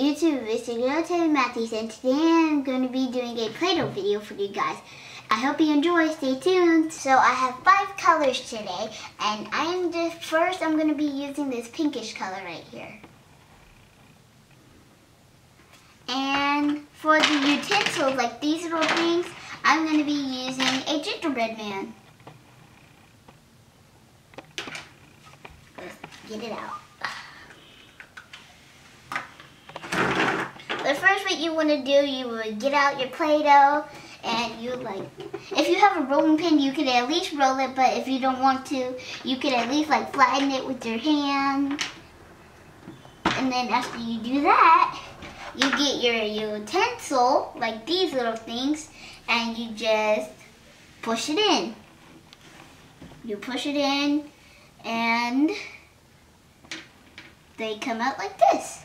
YouTube, it's your girl Taylor Matthews and today I'm going to be doing a Play-Doh video for you guys. I hope you enjoy, stay tuned. So I have five colors today and I'm just, first I'm going to be using this pinkish color right here. And for the utensils, like these little things, I'm going to be using a gingerbread man. Get it out. But first what you want to do, you would get out your Play-Doh and you like, if you have a rolling pin, you could at least roll it, but if you don't want to, you could at least like flatten it with your hand. And then after you do that, you get your utensil, like these little things, and you just push it in. You push it in, and they come out like this.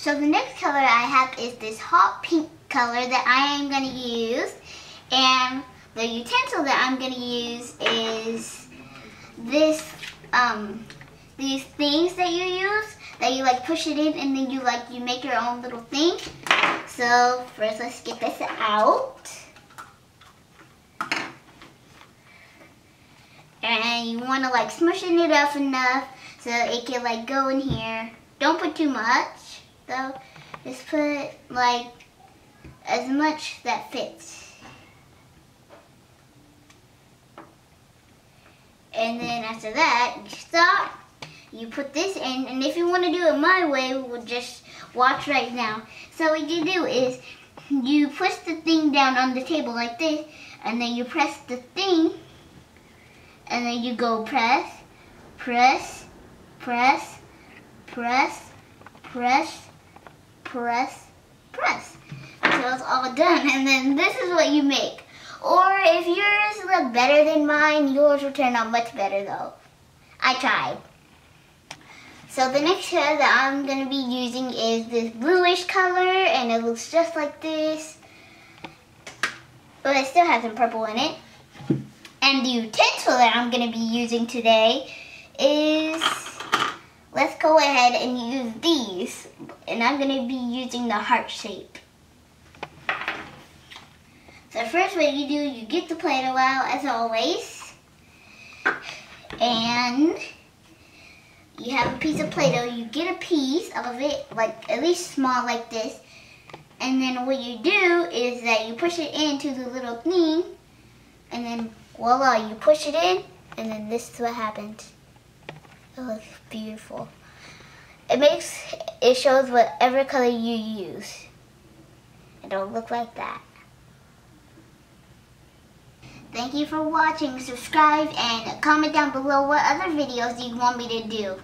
So the next color I have is this hot pink color that I am going to use. And the utensil that I'm going to use is this, um, these things that you use, that you like push it in and then you like, you make your own little thing. So first let's get this out. And you want to like smushing it up enough so it can like go in here. Don't put too much though, just put like as much that fits. And then after that, you stop, you put this in, and if you want to do it my way, we'll just watch right now. So what you do is, you push the thing down on the table like this, and then you press the thing, and then you go press, press, press, press, press, press, press until it's all done. And then this is what you make. Or if yours look better than mine, yours will turn out much better though. I tried. So the next color that I'm going to be using is this bluish color and it looks just like this. But it still has some purple in it. And the utensil that I'm going to be using today is let's go ahead and use these. And I'm going to be using the heart shape. So first what you do, you get the Play-Doh out as always. And you have a piece of Play-Doh. You get a piece of it, like at least small like this. And then what you do is that you push it into the little thing. And then voila, you push it in. And then this is what happens. It looks beautiful. It makes, it shows whatever color you use. It don't look like that. Thank you for watching. Subscribe and comment down below what other videos you want me to do.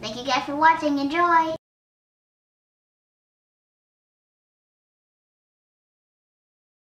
Thank you guys for watching. Enjoy!